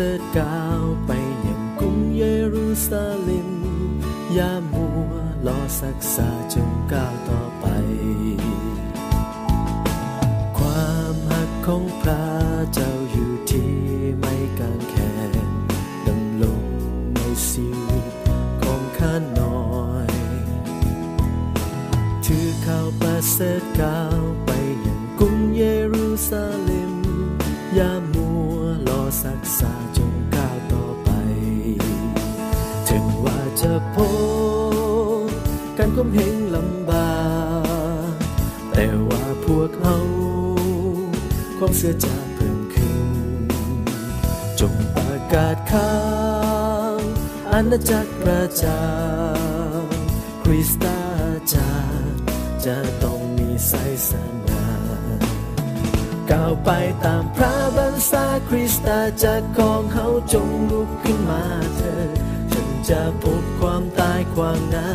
เสริฐก้าวไปยังกรุงเยรูซาเล็มอย่ามัวรอสักษาจงก้าวต่อไป ความหักของพระเจ้าอยู่ที่ไม่การแข่งดำลงในชีวิตของข้าน้อย ถือข่าวประเสริฐก้าว การก้มเหงลำบากแต่ว่าพวกเขาความเสื่อจะเพิ่มขึ้น จงประกาศข่าวอาณาจักรพระเจ้าคริสตาจักรจะต้องมีไสสนาก้าวไปตามพระบัญชาคริสตาจักรของเขาจงลุกขึ้นมาเถิดฉันจะพบความตายขวางหน้า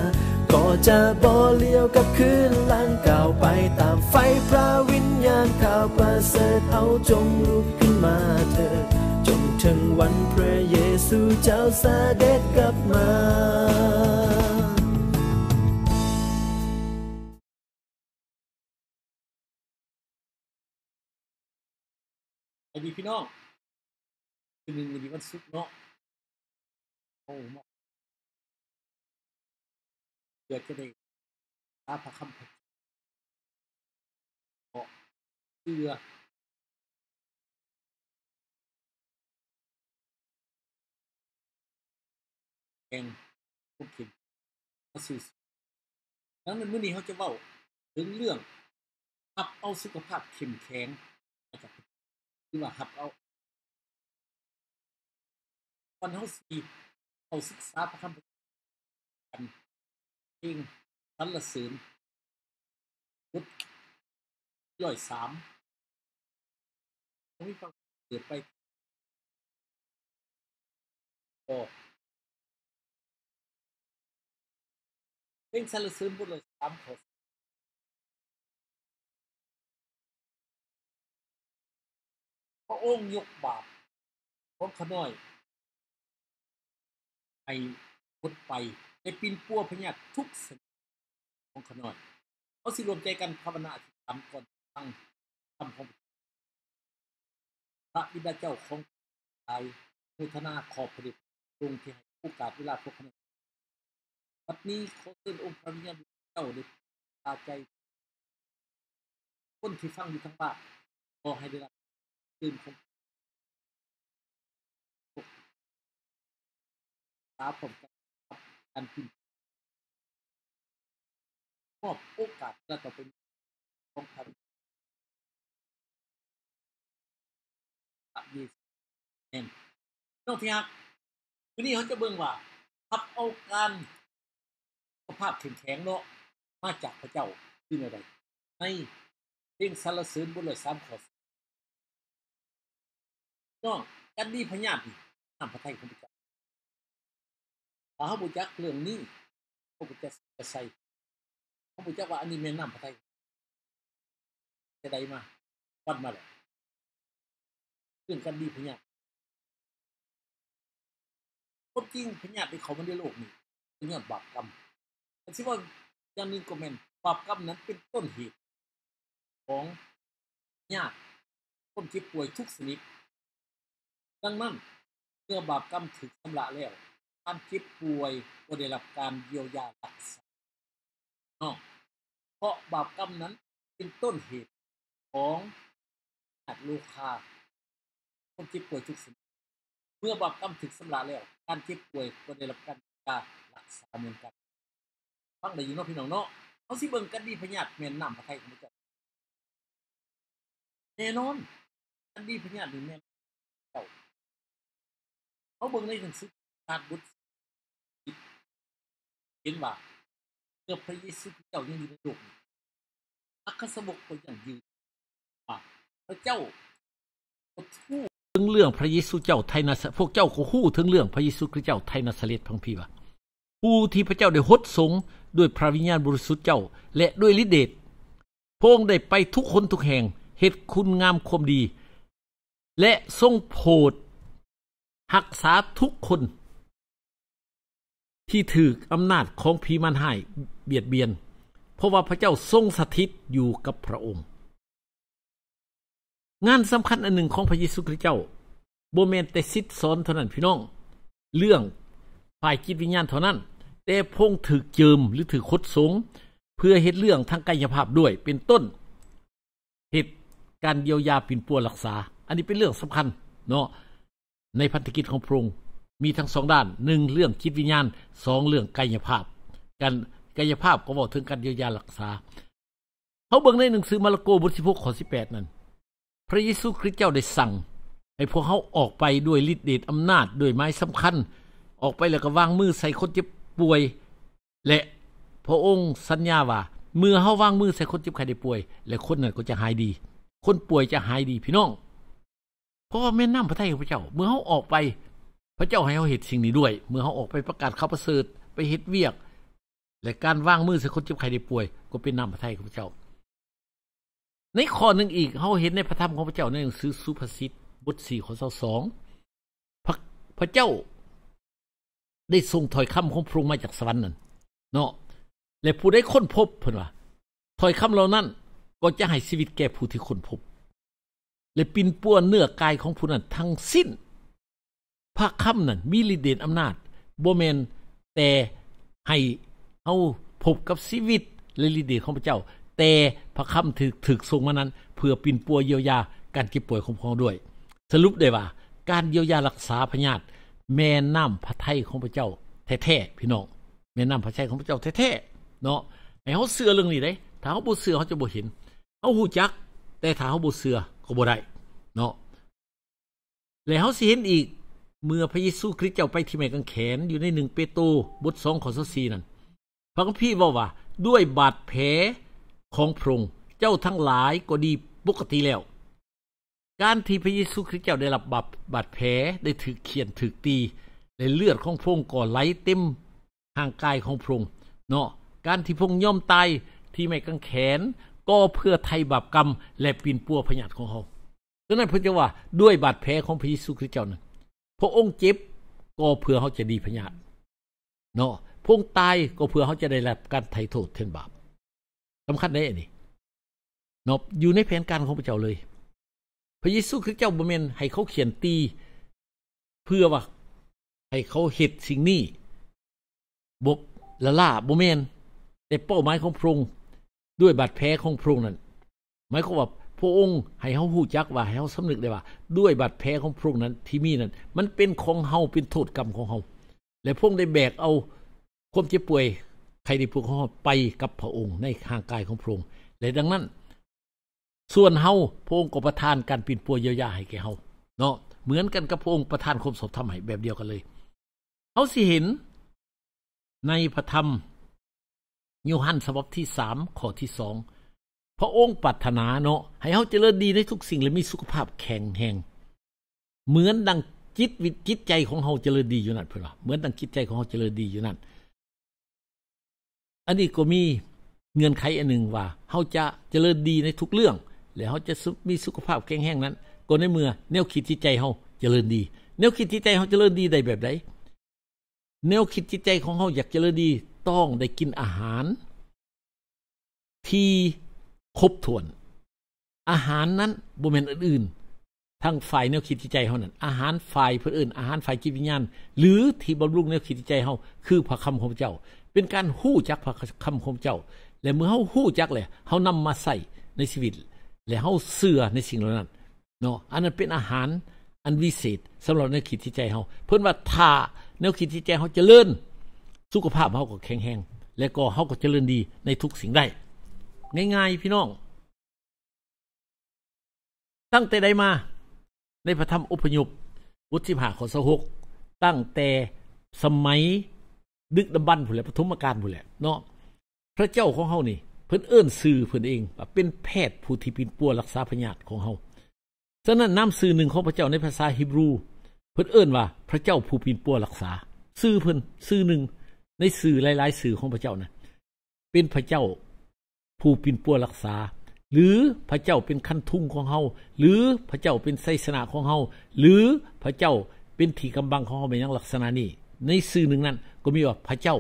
ก็จะบ่เลี้ยวกับคืนหลังเก้าไปตามไฟพระวิญญาณข่าวประเสริฐเอาจงลุกขึ้นมาเถิดจนถึงวันพระเยซูเจ้าเด็จกลับมาไอดีพี่น้องคืนนึงวันนี้วันศุกร์เนาะโอ้ มาเกิดจะได้อาพระคำพระเจ้าเชื่อแองพวกขิมมาสื่ดังนั้นมื้อนี้เขาจะเว้าถึงเรื่องขับเอาสุขภาพเข้มแข็งมาจากที่ว่าหับเอาวันเฮาสิเอาศึกษาพระคำกัน เองสรรเสริญบทธย่อยสามต้องมีฟังเกิดไปก็เพลงสรรเสริญบทเลยสามขอพระองค์ยกบาปของขน้อยให้พ้นไป ในปินปัวพญาทุกสนของขน้อยเขาสิรวมใจกันภาวนาอธิษฐานก่อนฟังคำของพระบิดาเจ้าของไทยมุทนาขอบพระเดชทรงที่ให้โอกาสเวลาพวกขน้อยวันนี้ขอเชิญองค์พระวิญญาณเจ้าได้ตาใจคนที่ฟังอยู่ทั้งบ้านขอให้ได้รับตื่นของตาผมกับ การกินมอบโอกาสและต่อไปของทำพระเยซูเองน้องที่ฮักวันนี้เขาจะเบิ่งว่าทับเอาการสภาพแข็งแข็งเนาะมาจากพระเจ้าที่ไหนในเพลงสรรเสริญบนเลยสามขอน้องกันดีพญาตินี่นำพระไทยของพระเจ้า ถ้าเขาบุจักเรื่องนี้เขาบุจักจะใส่เขาบุจักว่าอันนี้แม่นนำพระไทยจะได้มาวัดมาแล้วเรื่องกันดีพญาคนจริงพญาติที่เขามาในโลกนี้เป็นยอดบาปกรรมแต่ที่ว่าอย่างนึงก็แม่นบาปกรรมนั้นเป็นต้นเหตุของญาติคนที่ป่วยทุกชนิดดังนั้นเมื่อบาปกรรมถึกชำระแล้ว การเจ็บป่วยก็ได้รับการเยียวยารักษาเนาะเพราะบาปกรรมนั้นเป็นต้นเหตุของอัตโลคาคนเจ็บป่วยทุกชนิดเมื่อบาปกรรมถึกชำระแล้ว การเจ็บป่วยก็ได้รับการเยียวยารักษาเหมือนกันฟังได้ยินเนาะพี่น้องเนาะเขาสิเบิ่งกันดีพญาติแม่นนำพระไทยของพระเจ้าแน่นอนกันดีพญาตินี่แม่นเขาเบิ่งในหนังสือการบุตร เห็นว่าเมื่อพระเยซูเจ้ายังอยู่ในโลกอัครสาวกก็ยังยืนว่าพระเจ้าก็ทูตถึงเรื่องพระเยซูเจ้าไทยนาซาพวกเจ้าก็ฮู้ถึงเรื่องพระเยซูคริสต์เจ้าไทยนาซาเรตพังพี่ว่าผู้ที่พระเจ้าได้หดสงด้วยพระวิญญาณบริสุทธิ์เจ้า และด้วยฤทธิเดชพระองค์ได้ไปทุกคนทุกแห่งเฮ็ดคุณงามความดี และทรงโปรดรักษาทุกคน ที่ถืออำนาจของผีมันใหายเบียดเบียน เพราะว่าพระเจ้าทรงสถิตอยู่กับพระองค์ งานสำคัญอันหนึ่งของพระเยซูคริสต์เจ้าโบ่แม่นแต่สิทสอนเท่านั้นพี่น้อง เรื่องฝ่ายจิตวิญญาณเท่านั้น แต่พงถึกเจิมหรือถือคดสง เพื่อเฮ็ดเรื่องทางกายภาพด้วยเป็นต้นเฮ็ดการเยียวยาปินปัวรักษา อันนี้เป็นเรื่องสำคัญเนาะในพันธกิจของพระองค์ มีทั้งสองด้าน1เรื่องจิตวิญญาณ2เรื่องกายภาพ การกายภาพก็เว้าถึงการเยียวยารักษาเฮาเบิ่งในหนังสือมาระโกบท16ข้อ18นั้นพระเยซูคริสต์เจ้าได้สั่ง ให้พวกเขาออกไปด้วยฤทธิ์เดชอำนาจด้วยไม้สำคัญ ออกไปแล้วก็วางมือใส่คนเจ็บป่วย และพระองค์สัญญาว่าเมื่อเฮาวางมือใส่คนเจ็บไข้ได้ป่วย และคนนั้นก็จะหายดี คนป่วยจะหายดีพี่น้อง เพราะว่าแม่นำพระทัยของพระเจ้า เมื่อเฮาออกไป พระเจ้าให้เฮาเฮ็ดสิ่งนี้ด้วย เมื่อเฮาออกไปประกาศข่าวประเสริฐไปเฮ็ดเวียก และการว่างมือใส่คนเจ็บไข้ได้ป่วย ก็เป็นนำพระทัยของพระเจ้า ในข้อหนึ่งอีกเฮาเห็นในพระธรรมของพระเจ้าในหนังสือสุภาษิตบท4ข้อ22พระพระเจ้า ได้ทรงถอยคำของพระองค์มาจากสวรรค์นั่นเนาะและผู้ใดค้นพบเพิ่นว่าถอยคำเหล่านั้นก็จะให้ชีวิตแก่ผู้ที่ค้นพบ และปินป้วนเนื้อกายของผู้นั้นทั้งสิ้น พระคำนั้นมีฤทธิ์เดชอำนาจบ่แมนแต่ให้เฮาพบกับชีวิตและฤทธิ์เดชของพระเจ้า แต่พระคำถึกถึกทรงมานั้น เพื่อปินปัวเยียวยาการเก็บป่วยของพองด้วย สรุปได้ว่า การเยียวยารักษาพญาตแม่น้ำพระไทยของพระเจ้าแท้ๆพี่น้องแม่น้ำพระไทยของพระเจ้าแท้ๆเนาะให้เฮาเชื่อเรื่องนี้ได้ถ้าเฮาบ่เชื่อเฮาจะบ่เห็นเฮาฮู้จัก แต่ถ้าเฮาบ่เชื่อก็บ่ได้เนาะแล้วเฮาสิเห็นอีก เมื่อพระเยซูคริสต์เจ้าไปที่แมกังแขนอยู่ใน1เปโตรบท2ข้อ24นั่นพระคัมภีร์เว้าว่าด้วยบาดแผลของพระองค์เจ้าทั้งหลายก็ดีปกติแล้ว การที่พระเยซูคริสต์เจ้าได้รับบาดบาดแผลได้ถึกเขียนถึกตีและเลือดของพระองค์ก็ไหลเต็มห่างกายของพระองค์เนาะการที่พระองค์ยอมตายที่ไม่กังแขนก็เพื่อไถ่บาปกรรม และปินปัวพญาตของเฮาดังนั้นพิ่นจะว่าด้วยบาดแผลของพระเยซูคริสต์เจ้านั้น พระองค์เจ็บก็เพื่อเฮาจะดีพญาตเนาะพระองค์ตายก็เพื่อเฮาจะได้รับการไถ่โทษแทนบาปสำคัญได้อันนี้เนาะอยู่ในแผนการของพระเจ้าเลย พระเยซูคริสต์เจ้าบ่แม่นให้เขาเขียนตี เพื่อว่า ให้เขาเฮ็ดสิ่งนี้บ่ละล่าบ่แม่นแต่เป้าหมายของพระองค์ด้วยบาดแผลของพระองค์นั้นหมายความว่า ระองค์ให้เฮาฮู้จักว่าให้เฮาสำนึกได้ว่า ด้วยบาดแผลของพระองค์นั้นที่มีนั้น มันเป็นของเฮาเป็นโทษกรรมของเฮาและพระองค์ได้แบกเอาความเจ็บป่วยใครได้พวกเฮาไปกับพระองค์ในห่างกายของพระองค์และดังนั้น ส่วนเฮาพระองค์ก็ประทานการปินปัวเยียวยาให้แก่เฮาเนาะเหมือนกันกับพระองค์ประทานความสดทำให้แบบเดียวกันเลยเฮาสิเห็นในพระธรรมยูฮันฉบับที่3ข้อที่2พ ระองค์ปรารถนาเนาะให้เฮาเจริญดีในทุกสิ่งและมีสุขภาพแข็งแรงเหมือนดังจิตวิจิตใจของเฮาเจริญดีอยู่นั่นเพิ่นว่าเหมือนดังจิตใจของเฮาเจริญดีอยู่นั่นอันนี้ก็มีเงื่อนไขอันหนึ่งว่าเฮาจะเจริญดีในทุกเรื่อง แล้วเฮาจะมีสุขภาพแข็งแรงนั้น ก็ในเมื่อแนวคิดจิตใจเฮาเจริญดี แนวคิดจิตใจเฮาเจริญดีได้แบบใดแนวคิดจิตใจของเฮาอยากเจริญดีต้องได้กินอาหาร ที่ ครบถ้วน อาหารนั้นบ่แม่นอื่นๆทั้งฝ่ายแนวคิดจิตใจเฮานั้นอาหารฝ่ายเพิ่นอื่นอาหารฝ่ายจิตวิญญาณ หรือที่บำรุงแนวคิดจิตใจเฮาคือพระคำของเจ้า เป็นการฮู้จักพระคำของเจ้า และเมื่อเฮาฮู้จักแล้วเฮานำมาใส่ในชีวิต และเฮาเสื่อในสิ่งเหล่านั้นเนาะอันนั้นเป็นอาหารอันวิเศษสำหรับในวคิดที่ใจเฮาเพิ่นว่าถ้าแนวคิดที่ใจเฮาเจริญ สุขภาพเฮาก็แข็งแรงและก็เฮาก็เจริญดีในทุกสิ่งได้ ง่ายๆ พี่น้อง ตั้งแต่ใดมา ในพระธรรมอุปยุบท15ข้อ26ตั้งแต่สมัยดึกดำบรรพ์พุ่นแหละปฐมกาลพุ่นแหละเนาะพระเจ้าของเฮานี่ เพิ่นเอิ้นชื่อเพิ่นเองว่าเป็นแพทย์ผู้ที่ปินปัวรักษาพยาธิของเฮาฉะนั้นนำชื่อหนึ่งของพระเจ้าในภาษาฮีบรู เพิ่นเอิ้นว่าพระเจ้าผู้ปินปัวรักษาชื่อเพิ่นชื่อหนึ่งในชื่อหลายๆชื่อของพระเจ้านะเป็นพระเจ้า ผู้ปินปัวรักษา หรือพระเจ้าเป็นคันทุ่งของเฮาหรือพระเจ้าเป็นไสสนาของเฮาหรือพระเจ้าเป็นที่กำบังของเฮาเป็นอย่างลักษณะนี้ ในซื่อหนึ่งนั้น ก็มีว่าพระเจ้า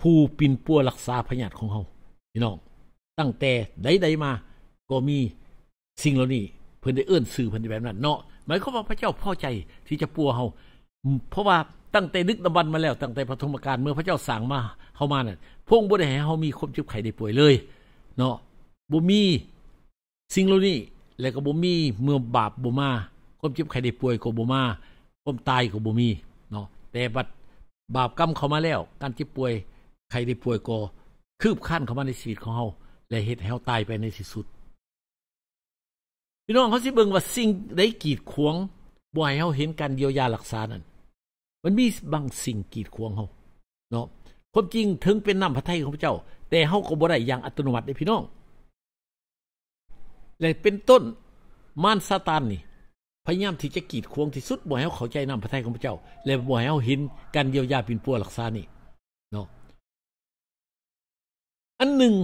ผู้ปินปัวรักษาพญาติของเฮาพี่น้อง ตั้งแต่ใดๆมา ก็มีสิ่งเหล่านี้เพิ่นได้เอื้อนสื่อเพิ่นแบบนั้นเนาะหมายความว่าพระเจ้าพอใจที่จะปัวเฮาเพราะว่า ตั้งแต่นึกดำบันมาแล้ว ตั้งแต่ปฐมกาลเมื่อพระเจ้าสั่งมาเฮามาเนั่นพงบ่ได้ให้เฮามีความเจ็บไข้ได้ป่วยเลย เนาะบ่มีสิ่งเหล่านี้แล้วก็บ่มีเมื่อบาปบ่มาความเจ็บไข้ได้ป่วยก็บ่มาความตายก็บ่มีเนาะแต่บัดบาปกรรมเข้ามาแล้ว การเจ็บป่วยไข้ได้ป่วยก็คืบคั้นเข้ามาในชีวิตของเฮาและเฮ็ดให้เฮาตายไปในที่สุดพี่น้องเขาสิเบิ่งว่าสิ่งใดกีดขวงบ่ให้เฮาเห็นการเยียวยารักษานั้น มันมีบางสิ่งกีดขวางเฮาเนาะความจริงถึงเป็นน้ำพระทัยของพระเจ้า แต่เฮาก็บ่ได้อย่างอัตโนมัติเด้พี่น้องและเป็นต้นมารซาตานนี่พยายามที่จะกีดขวางที่สุดบ่ให้เฮาเข้าใจน้ำพระทัยของพระเจ้า และบ่ให้เฮาเห็นการเยียวยาปินปัวรักษานี่เนาะอันหนึ่ง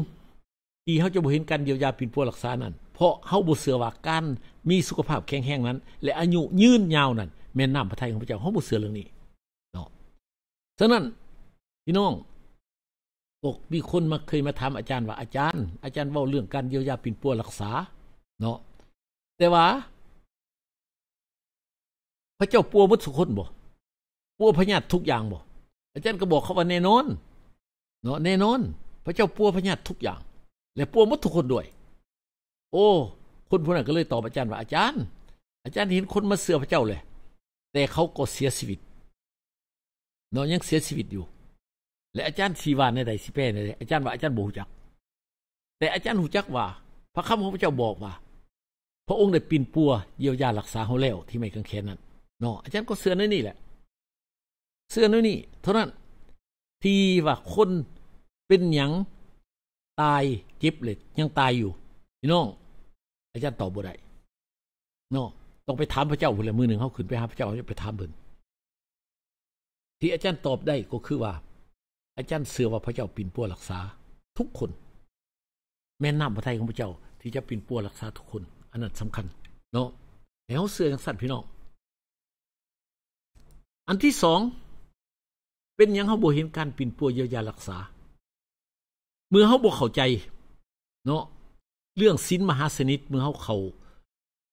ที่เฮาจะบ่เห็นการเยียวยาปินปัวรักษานั้น เพราะเฮาบ่เชื่อว่าการมีสุขภาพแข็งแรงนั้น และอายุยืนยาวนั้นแม่นน้ำพระทัยของพระเจ้าเฮาบ่เชื่อเรื่องนี้ ฉะนั้นพี่น้องอกมีคนมาเคยมาถามอาจารย์ว่าอาจารย์ อาจารย์เว้าเรื่องการเยียวยาปินปัวรักษา เนาะแต่ว่า พระเจ้าปัวมดทุคนบ่ปัวพญาติทุกอย่างบ่อาจารย์ก็บอกเขาว่าแน่นอนเนาะแน่นอน พระเจ้าปัวพญาติทุกอย่าง และปัวมดทุกคนด้วย โอ้ คนผู้นั้นก็เลยตอบอาจารย์ว่าอาจารย์ อาจารย์เห็นคนมาเสือพระเจ้าเลย แต่เขาก็เสียชีวิต นาะยังเสียชีวิตอยู่ และอาจารย์สีวานในใดสิแป้ในใดอาจารย์ว่าอาจารย์บูจัก แต่อาจารย์ฮู้จักว่า พระคำของพระเจ้าบอกว่า พระองค์ได้ปินปัวเยียวยารักษาเฮาแล้วที่ไม่กังแขนนั้นเนาะอาจารย์ก็เสือในนี่แหละ เสือในนี่เท่านั้นที่ว่าคนเป็นหยังตายเจ็บเลยยังตายอยู่พี่น้อง อาจารย์ตอบบ่ได้เนาะต้องไปถามพระเจ้าพุ่นละมือหนึ่งเฮาขึ้นไปหาพระเจ้าไปถามเพิ่น ที่อาจารย์ตอบได้ก็คือว่า อาจารย์เสือว่าพระเจ้าปินปัวรักษาทุกคน แม่น้ำพระทัยของพระเจ้าที่จะปินปัวรักษาทุกคน อันนั้นสำคัญ เนาะแล้วเสือจังสั่นพี่น้องอันที่สองเป็นยังเฮาบ่เห็นการปินปัวเยียวยารักษา เมื่อเฮาบ่เข้าใจ เนาะเรื่องศีลมหาสนิทเมื่อเฮาเข้า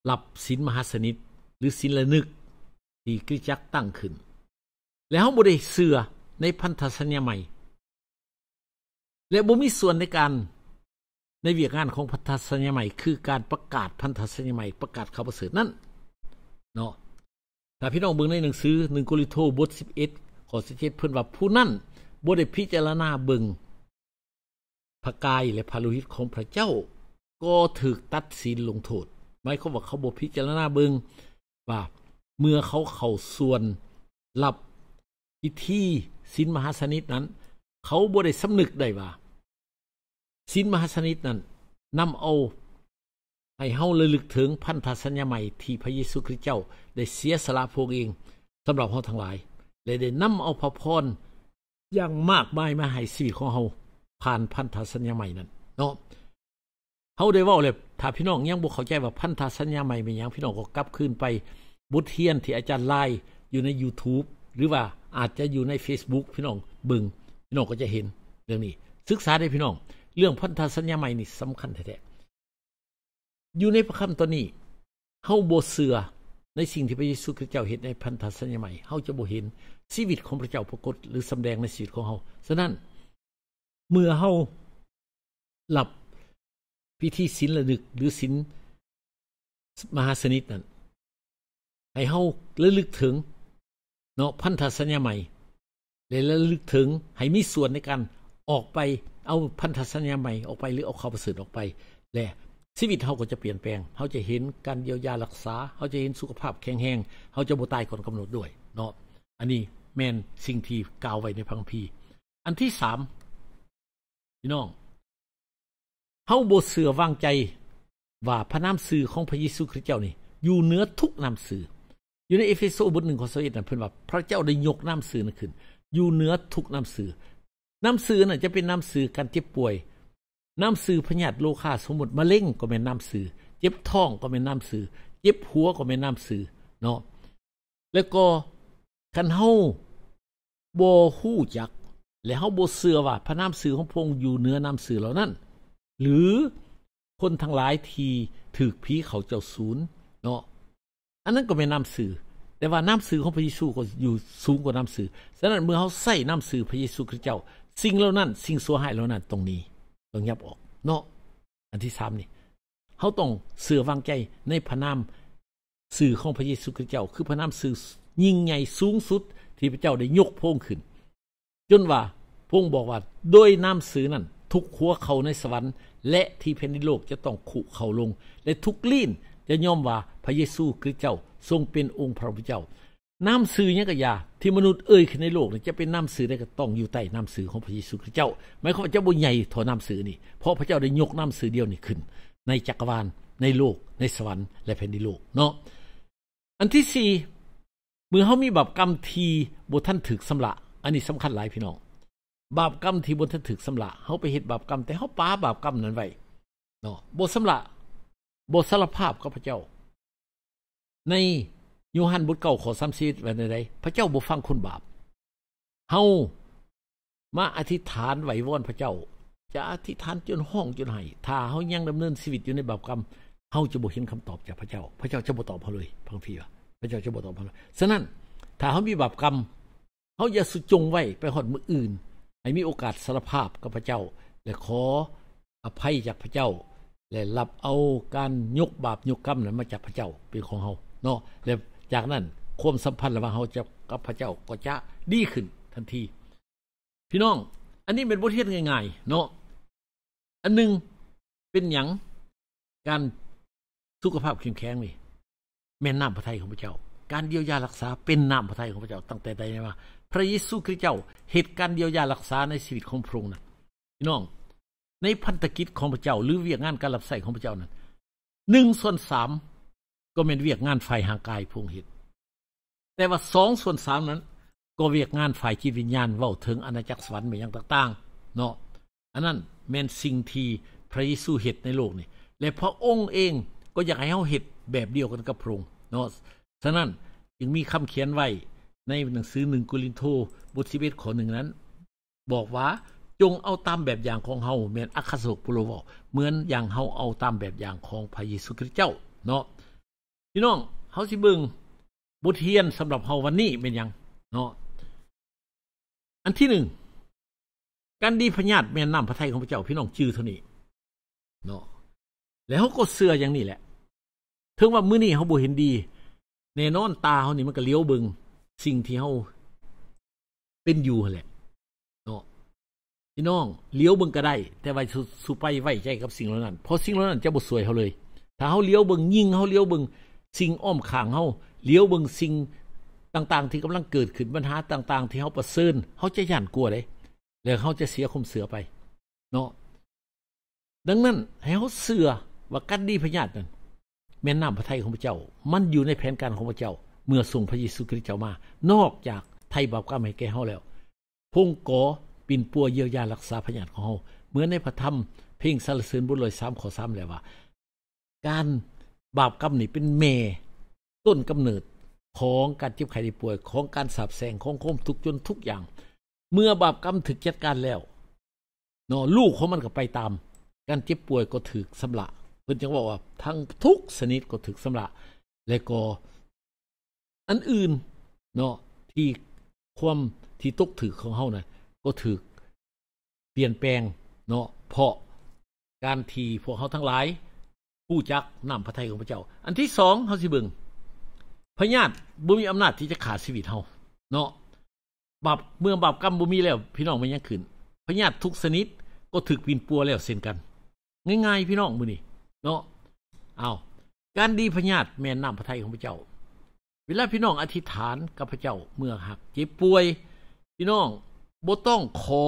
รับศีลมหาสนิท หรือศีลละนึก ที่คริสจักตั้งขึ้น แล้วเฮาบ่ได้เชื่อในพันธสัญญาใหม่ และบ่มีส่วนในการในเวียกงานของพันธสัญญาใหม่ คือการประกาศพันธสัญญาใหม่ประกาศข่าวประเสริฐนั้นเนาะถ้าพี่น้องเบิ่งในหนังสือ1โครินโตบท11ข้อ17เพิ่นว่าผู้นั้นบ่ได้พิจารณาเบิ่งพระกายและพระโลหิตของพระเจ้า ก็ถูกตัดสินลงโทษหมายความว่าเขาบ่พิจารณาเบิ่งว่าเมื่อเขาเข้าส่วนรับ พิธีศีลมหาสนิทนั้น เขาบ่ได้สำนึกได้ว่าศีลมหาสนิทนั้นนำเอาให้เฮาระลึกถึงพันธสัญญาใหม่ที่พระเยซูคริสต์เจ้าได้เสียสละพระองค์เองสำหรับเฮาทั้งหลายและได้นำเอาพระพรอย่างมากมายมาให้ชีวิตของเฮาผ่านพันธสัญญาใหม่นั้นเนาะเฮาได้เว้าแล้วถ้าพี่น้องยังบ่เข้าใจว่าพันธสัญญาใหม่เป็นหยังพี่น้องก็กลับคืนไปบทเรียนที่อาจารย์ไลายอยู่ใน YouTube หรือว่า อาจจะอยู่ใน Facebook พี่น้องบิงพี่น้องก็จะเห็นเรื่องนี้ ศึกษาได้พี่น้อง เรื่องพันธสัญญาใหม่นี่สำคัญแท้ๆอยู่ในพระคัมภีร์ตัวนี้เฮาโบเชื่อในสิ่งที่พระเยซูคริสต์เจ้าเฮ็ดในพันธสัญญาใหม่เฮาจะโบเห็นชีวิตของพระเจ้าปรากฏหรือสำแดงในชีวิตของเฮาฉะนั้นเมื่อเฮาหลับพิธีศีลระลึกหรือศีลมหาสนิทนั้นให้เฮาระลึกถึง เนาะพันธสัญญาใหม่และระลึกถึงให้มีส่วนในการออกไปเอาพันธสัญญาใหม่ออกไปหรือเอาข่าวประเสริฐออกไป และชีวิตเฮาก็จะเปลี่ยนแปลงเฮาจะเห็นการเยียวยารักษาเฮาจะเห็นสุขภาพแข็งแรงเฮาจะบ่ตายก่อนกำหนดด้วยเนาะอันนี้แม่นสิ่งที่กล่าวไว้ในพระคัมภีอันที่3พี่น้องเฮาบ่เชื่อวางใจ ว่าพระนามสื่อของพระเยซูคริสต์เจ้านี่ อยู่เหนือทุกนามสื่อ อยู่ในเอเฟโซบท1ข้อ21นั่นะเพิ่อนว่าพระเจ้าได้ยกนามสื่อนั้นขึ้น อยู่เหนือทุกนามสื่อนามสื่อน่ะจะเป็นนามสื่อการเจ็บป่วยนามสื่อพยาธิโรคาสมมุติมะเร็งก็แม่นนามสื่อเจ็บท้องก็แม่นนามสื่อเจ็บหัวก็แม่นนามสื่อเนาะแล้วก็คันเฮาโบ่ฮู้จัก และเฮาโบเชื่อว่า พระนามสื่อของพงอยู่เหนือนามสื่อเหล่านั้น หรือคนทั้งหลายที่ถูกผีเขาเจ้าศูนย์เนาะ อันนั้นก็เป็นนามสื่อ แต่ว่าน้ำสื่อของพระเยซูก็อยู่สูงกว่าน้ำสื่อฉะนั้นเมื่อเฮาใส่น้ำสื่อพระเยซูคริสต์เจ้า สิ่งเหล่านั้น สิ่งสัวหายเหล่านั้นตรงนี้ต้องยับออก เนาะอันที่3นี่เฮาต้องเสือวางใจในพระนามสื่อของพระเยซูคริสต์เจ้า คือพระนามสื่อยิ่งใหญ่สูงสุด ที่พระเจ้าได้ยกพงขึ้น จนว่าพงบอกว่าโดยน้ำสื่อนั้น ทุกหัวเขาในสวรรค์ และที่แผ่นดินโลกจะต้องขุเขาลง และทุกลิ้น จะย่อมว่าพระเยซูคริสต์เจ้าทรงเป็นองค์พระผู้เจ้าน้ำสื่อยังก็ยาที่มนุษย์เอ่ยขึ้นในโลกนี่จะเป็นน้ำสื่อได้ก็ต้องอยู่ใต้น้ำสื่อของพระเยซูคริสต์เจ้าหมายความว่าเจ้าบ่ใหญ่เท่าน้ำสื่อนี่เพราะพระเจ้าได้ยกน้ำสื่อเดียวนี่ขึ้น ในจักรวาลในโลก ในสวรรค์และแผ่นดินโลกเนาะอันที่4เมื่อเฮามีบาปกรรมทีบ่ทันถึกสำละอันนี้สำคัญหลายพี่น้องบาปกรรมที่บ่ทันถึกสำละเฮาไปเฮ็ดบาปกรรมแต่เฮาป้าบาปกรรมนั้นไว้เนาะบ่สำละ บ่สารภาพกับพระเจ้า ในโยฮันบทเก่าข้อ30ว่าใดพระเจ้าบ่ฟังคนบาปเฮามาอธิษฐานไหววอนพระเจ้า จะอธิษฐานจนห้องจนให้ถ้าเฮายังดำเนินชีวิตอยู่ในบาปกรรมเฮาจะบ่เห็นคำตอบจากพระเจ้า พระเจ้าจะบ่ตอบเฮาเลยพังพี่ว่าพระเจ้าจะบ่ตอบเฮาฉะนั้นถ้าเฮามีบาปกรรมเฮาอย่าสุจงไว้ไปฮอดมืออื่น ให้มีโอกาสสารภาพกับพระเจ้า และขออภัยจากพระเจ้า และรับเอาการยกบาปยกกรรมนั้นมาจากพระเจ้าเป็นของเฮาเนาะแล้วจากนั้นความสัมพันธ์ระหว่างเฮาจะกับพระเจ้าก็จะดีขึ้นทันที พี่น้อง อันนี้เป็นบทเรียนง่ายๆเนาะอันนึงเป็นหยังการสุขภาพเข้มแข็งนี่แม่นน้ำพระทัยของพระเจ้า การเยียวยารักษาเป็นน้ำพระทัยของพระเจ้าตั้งแต่ใดมาพระเยซูคริสต์เจ้าเหตุการณ์เยียวยารักษาในชีวิตของพระองค์นั้นพี่น้อง ในพันธกิจของพระเจ้า หรือเวียกงานการรับใช้ของพระเจ้านั้น1/3ก็แม่นเวียกงานฝ่ายห่างกายพงเฮ็ดแต่ว่า2/3นั้น ก็เวียกงานฝ่ายจิตวิญญาณเว้าถึงอาณาจักรสวรรค์ไปยังต่างๆเนาะอันนั้นแม่นสิ่งที่พระเยซูเฮ็ดในโลกนี่และพระองค์เองก็อยากให้เฮาเฮ็ดแบบเดียวกันกับพระองค์เนาะฉะนั้นจึงมีคำเขียนไว้ในหนังสือ1โครินโตบท11ข้อ1นั้น บอกว่า จงเอาตามแบบอย่างของเฮาแม่นอัครสกปุโรวเหมือนอย่างเฮาเอาตามแบบอย่างของพระเยซูคริสต์เจ้าเนาะพี่น้องเฮาสิเบิงบทเรียนสำหรับเฮาวันนี้เป็นหยังเนาะอันที่1การดีพญาตแม่นน้ำพระทัยของพระเจ้าพี่น้องจื้อเท่านี้เนาะแล้วเฮาก็เชื่ออย่างนี้แหละ ถึงว่ามื้อนี้เฮาบ่เห็นดีแน่นอนตาเฮานี่มันก็เลี้ยวเบิงสิ่งที่เฮาเป็นอยู่แหละเนาะ พี่น้องเลี้ยวเบิงก็ได้ แต่ไว่าสุไปไว้ใจกับสิ่งเหล่านั้นเพราะสิ่งเหล่านั้นจะบ่สวยเฮาเลย ถ้าเฮาเลี้ยวเบิงยิ่งเฮาเลี้ยวเบิงสิ่งอ้อมข้างเฮาเลี้ยวเบิงสิ่งต่างๆ ที่กำลังเกิดขึ้นปัญหาต่าง ๆ ที่เฮาประเสริญเฮาจะย่านกลัวเลยแล้วเฮาจะเสียคมเสือไป เนาะดังนั้นให้เฮาเสือว่ากันดีพญาตนั้นแม่นน้ำพระทัยของพระเจ้า มันอยู่ในแผนการของพระเจ้า เมื่อส่งพระเยซูคริสต์เจ้ามา นอกจากไทยบาปกรรมให้แก่เฮาแล้วพงกอ ปินปัวเยียวยารักษาพญาตของเฮาเหมือนในพระธรรมเพลงสรรเสริญบุญ103ข้ำขอ3แล้วว่า การบาปกรรมนี่เป็นแม่ต้นกำเนิดของการเจ็บไข้ได้ป่วยของการสาบแสงของคมทุกจนทุกอย่าง เมื่อบาปกรรมถึกจัดการแล้วเนาะลูกของมันก็ไปตาม การเจ็บป่วยก็ถึกสำระเพิ่นจึงบอกว่าทั้งทุกสนิทก็ถึกสำระและก็อันอื่นเนาะที่ความที่ตกถึกของเฮานะ่ะ ก็ถึกเปลี่ยนแปลงเนาะเพราะการทีพวกเฮาทั้งหลายผู้จักนำพระทัยของพระเจ้า อันที่2เฮาสิเบิงพญาติบ่มีอำนาจที่จะขาดชีวิตเฮาเนาะบาปเมื่อบาปกรรมบ่มีแล้ว พี่น้องมันยังขึ้นพญาติทุกสนิทก็ถึกปินปัวแล้วเช่นกัน ง่ายๆ พี่น้องมือนี้เนาะเอาการดีพญาติแม่นน้ำพระทัยของพระเจ้า เวลาพี่น้องอธิษฐานกับพระเจ้าเมื่อหักเจ็บป่วย พี่น้อง บ่ต้องขอ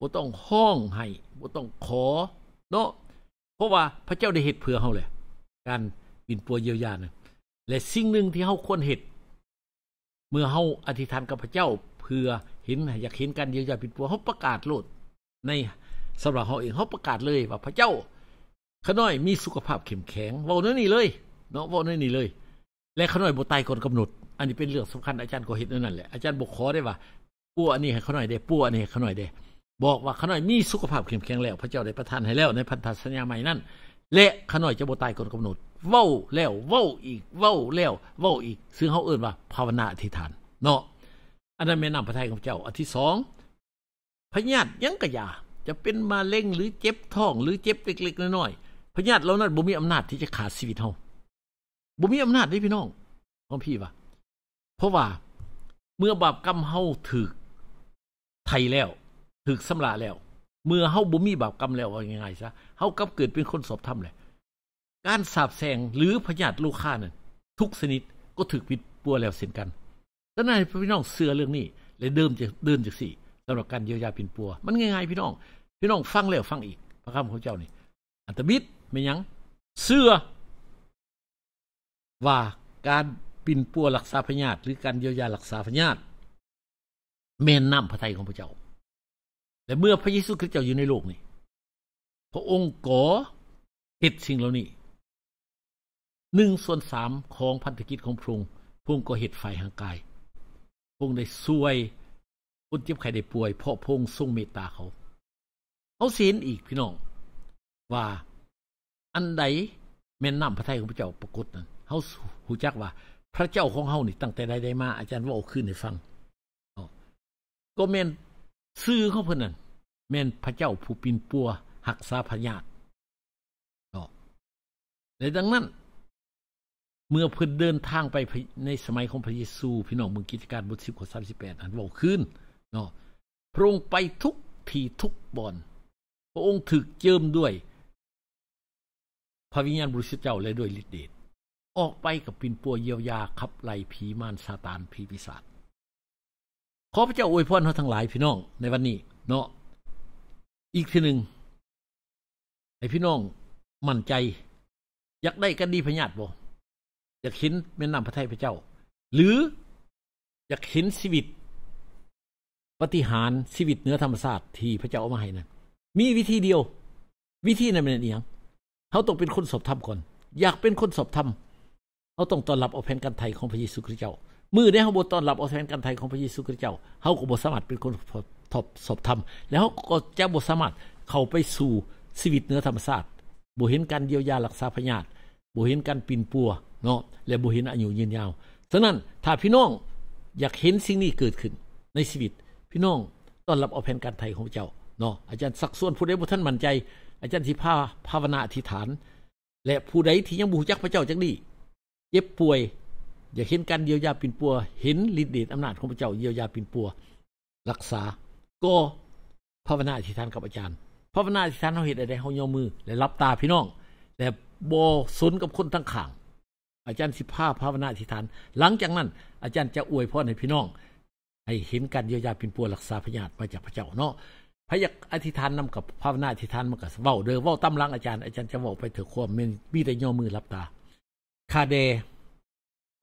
บ่ต้องห้องให้บ่ต้องขอ เนาะเพราะว่าพระเจ้าได้เฮ็ดเพื่อเฮาแหละการปินปัวเยียวยานะและสิ่งหนึ่งที่เฮาควรเฮ็ดเมื่อเฮาอธิษฐานกับพระเจ้าเพื่อเห็นอยากเห็นการเยียวยาปินปัวเฮาประกาศโลดในสำหรับเฮาเองเฮาประกาศเลยว่าพระเจ้าขน้อยมีสุขภาพเข้มแข็งเว้าในนี้เลย เนาะเว้าในนี้เลย และขน้อยบ่ตายก่อนกำหนด อันนี้เป็นเรื่องสำคัญอาจารย์ก็เห็นนั่นแหละอาจารย์บ่ขอได้ว่า ปั้วอันนี้ให้ขน้อยได้ปั้วอันนี้ให้ขน้อยได้บอกว่าขน้อยมีสุขภาพเข้มแข็งแล้ว พระเจ้าได้ประทานให้แล้วในพันธสัญญาใหม่นั้นและขน้อยจะบ่ตายก่อนกำหนดเว้าแล้วเว้าอีกเว้าแล้วเว้าอีก ซึ่งเฮาเอิ้นว่าภาวนาอธิษฐาน เนาะอันนั้นแม่นำพระทัยของเจ้าอันที่2พยาธิยังกะยาจะเป็นมะเร็งหรือเจ็บท้อง หรือเจ็บเล็กๆน้อยๆพยาธิเหล่านั้นบ่มีอำนาจที่จะขาดชีวิตเฮาบ่มีอำนาจเด้พี่น้องของพี่ว่าเพราะว่าเมื่อบาปกรรมเฮาถึก ไทยแล้วถึกสำระแล้ว เมื่อเฮาบ่มีบาปกรรมแล้วว่าง่ายๆซะเฮากลับเกิดเป็นคนสอบธรรมแหละการสาบแสงหรือพยาธิลูกค้านั้นทุกชนิดก็ถึกปิดปัวแล้วเช่นกันดังนั้นพี่น้องเชื่อเรื่องนี้และเดิมจะเดินจังซี่สำหรับการเยียวยาปินปัว มันง่ายๆพี่น้อง พี่น้องฟังแล้วฟังอีก พระคำของเจ้านี่ อันตบิดแม่ยังเชื่อว่าการปินปัวรักษาพยาธิหรือการเยียวยารักษาพยาธิ แม่นนำพระทัยของพระเจ้า และเมื่อพระเยซูคริสต์เจ้าอยู่ในโลกนี้ พระองค์ก่อเฮ็ดสิ่งเหล่านี้1ส่วน3ของพันธกิจของพระองค์พระองค์ก็เฮ็ดฝ่ายทางกายพระองค์ได้ช่วยคนเจ็บไข้ได้ป่วย เพราะพระองค์ทรงเมตตาเขาเขาเสียนอีกพี่น้องว่าอันใดแม่นนำพระทัยของพระเจ้าปรากฏนั้นเฮาฮู้จักว่า พระเจ้าของเฮานี่ตั้งแต่ใดได้มาอาจารย์เว้าขึ้นให้ฟัง ก็แม่นชื่อเของเพิ่นนั่นแม่นพระเจ้าผู้ปินปัวรักษาพญาติเนาะดังนั้น เมื่อเพิ่นเดินทางไปในสมัยของพระเยซู พี่น้องมืองกิจการบท10ข้อ38อันเว้าขึ้นเนาะพระองค์ไปทุกทีทุกบ่อนพระองค์ถึกเจิมด้วย พระวิญญาณบริสุทธิ์เจ้าและด้วยฤทธิ์เดชออกไปกับปินปัวเยียวยาขับไล่ผีมารซาตานผีปีศาจ ขอพระเจ้าอวยพรเฮาทั้งหลายพี่น้องในวันนี้ เนาะอีกทีหนึ่งให้พี่น้องมั่นใจ อยากได้กันดีพญาติบ่อยากเห็นแม่นำพระทัยพระเจ้า หรืออยากเห็นชีวิตปฏิหารชีวิตเนื้อธรรมชาสติที่พระเจ้าเอามาให้นั้นมีวิธีเดียว วิธีนั้นเป็นอีหยังเฮาต้องเป็นคนสอบธรรมก่อน อยากเป็นคนสอบธรรมเฮาต้องต้อนรับเอาแผนการไทยของพระเยซูคริสต์เจ้า มือใดเฮาบ่ต้อนรับเอาแผนการไทยของพระเยซูคริสต์เจ้าเฮาก็บ่สามารถเป็นคนทบสอบธรรมแล้วเฮาก็จะบ่สามารถเข้าไปสู่ชีวิตเหนือธรรมชาติบ่เห็นการเยียวยารักษาพยาธิบ่เห็นการปินปัวเนาะและบ่เห็นอายุยืนยาวฉะนั้นถ้าพี่น้องอยากเห็นสิ่งนี้เกิดขึ้นในชีวิต พี่น้องต้อนรับเอาแผนการไทยของเจ้าเนาะอาจารย์สักส่วนผู้ใดบ่ทันมั่นใจ อาจารย์สิพาภาวนาอธิษฐาน และผู้ใดที่ยังบ่รู้จักพระเจ้าจักดีเจ็บป่วย อย่าเห็นการเยียวยาปินปัว เห็นฤทธิ์เดชอำนาจของพระเจ้าเยียวยาปินปัว รักษา ก็ภาวนาอธิษฐานกับอาจารย์ภาวนาอธิษฐานเฮาเฮ็ดได้เฮายอมมือ และรับตาพี่น้องและบ่สนกับคนทั้งขาง อาจารย์สิพาภาวนาอธิษฐาน หลังจากนั้น อาจารย์จะอวยพรให้พี่น้อง ให้เห็นการเยียวยาปินปัวรักษาพยาธิมาจากพระเจ้าเนาะพยากอธิษฐานนำกับภาวนาอธิษฐานมันก็เว้าเด้อเว้าตามลังอาจารย์อาจารย์จะเว้าไปเถึงความมีมีแต่ย่อมือรับตาคาเด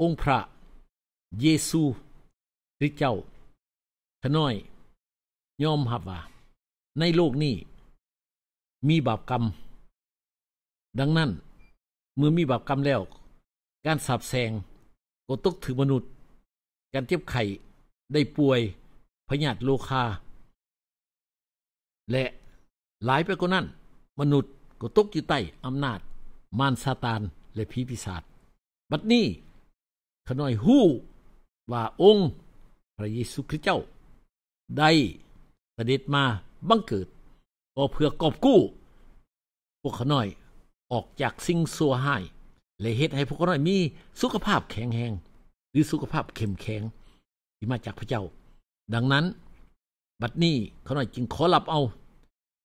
องค์พระ เยซูคริสต์เจ้าขน้อยยอมรับว่า ในโลกนี้ มีบาปกรรม ดังนั้น เมื่อมีบาปกรรมแล้ว การสาบแสงก็ตกถึงมนุษย์ การเจ็บไข้ได้ป่วยพยาธิโลคา และหลายไปกว่านั้น มนุษย์ก็ตกอยู่ใต้อำนาจ มารซาตานและผีปีศาจบัดนี้ ขน้อยฮู้ว่าองค์พระเยซูคริสต์เจ้า ได้เสด็จมาบังเกิด ก็เพื่อกอบกู้ พวกขน้อยออกจากสิ่งสัวหายและเฮ็ดให้พวกขน้อยมีสุขภาพแข็งแรงหรือสุขภาพเข้มแข็งที่มาจากพระเจ้า ดังนั้น บัดนี้ขน้อยจึงขอรับเอา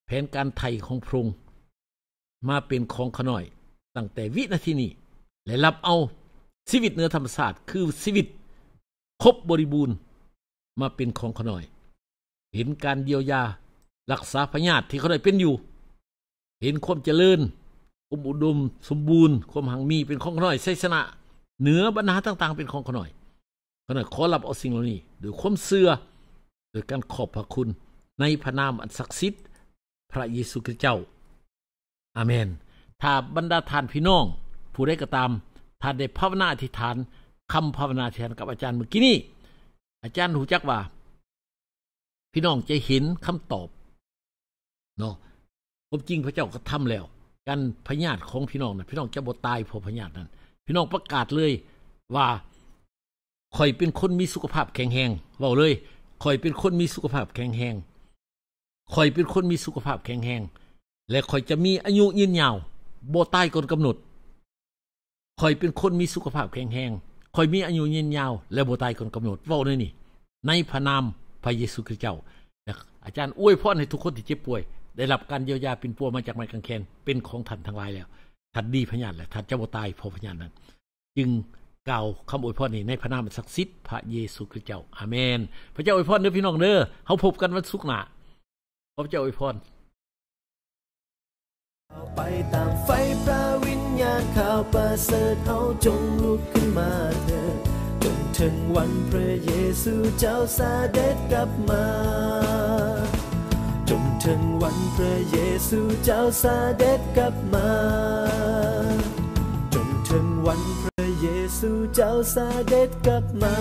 แผนการไทยของพระองค์มาเป็นของขน้อยตั้งแต่วินาทีนี้และรับเอา ชีวิตเนื้อธรรมศาสตร์คือชีวิตครบบริบูรณ์มาเป็นของขน้อย เห็นการเยียวยารักษาพยาธิที่เขาได้เป็นอยู่ เห็นความเจริญความอุดม สมบูรณ์ ความหังมีเป็นของขน้อยไสสนะเหนือปัญหาต่าง ๆ เป็นของขน้อยขน้อยขอรับเอาสิ่งเหล่านี้โดยความเชื่อโดยการขอบพระคุณในพระนามอันศักดิ์สิทธิ์พระเยซูคริสต์เจ้า อาเมน ถ้าบรรดาทานพี่น้อง ผู้ใดก็ตาม ท่านได้ภาวนาอธิษฐานคำภาวนาแทนกับอาจารย์เมื่อกี้นี้อาจารย์รู้จักว่า พี่น้องจะเห็นคำตอบเนาะผมจริงพระเจ้าก็ทำแล้วกันพญาติของพี่น้องน่ะพี่น้องจะบ่ตายเพราะพญาตินั้น พี่น้องประกาศเลยว่าข่อยเป็นคนมีสุขภาพแข็งแรงเว้าเลยข่อยเป็นคนมีสุขภาพแข็งแรงข่อยเป็นคนมีสุขภาพแข็งแรงและข่อยจะมีอายุยืนยาวบ่ตายก่อนกำหนด ข่อยเป็นคนมีสุขภาพแข็งแรงข่อยมีอายุยืนยาว และบ่ตายก่อนกำหนดว้าเลยนี่ ในพระนามพระเยซูคริสต์เจ้าอาจารย์อวยพรให้ทุกคนที่เจ็บป่วย ได้รับการเยียวยาเป็นปัวมาจากไม้กางแขนเป็นของท่านทั้งหลายแล้วท่านดีพญานและท่านจะบ่ตายพราะพญานนั้น จึงกล่าวคำอวยพรนี้ในพระนามศักดิ์สิทธิ์พระเยซูคริสต์เจ้าอาเมน พระเจ้าอวยพรเด้อพี่น้องเด้อเฮาพบกันวันศุกร์หน้าพระเจ้าอวยพรไปตามไฟพระาณข่าวประเสริฐเฮาจงลุกขึ้นมาเถิดจนถึงวันพระเยซูเจ้าสาเด็จกลับมา จนถึงวันพระเยซูเจ้าสาเด็จกลับมา จนถึงวันพระเยซูเจ้าสาเด็จกลับมา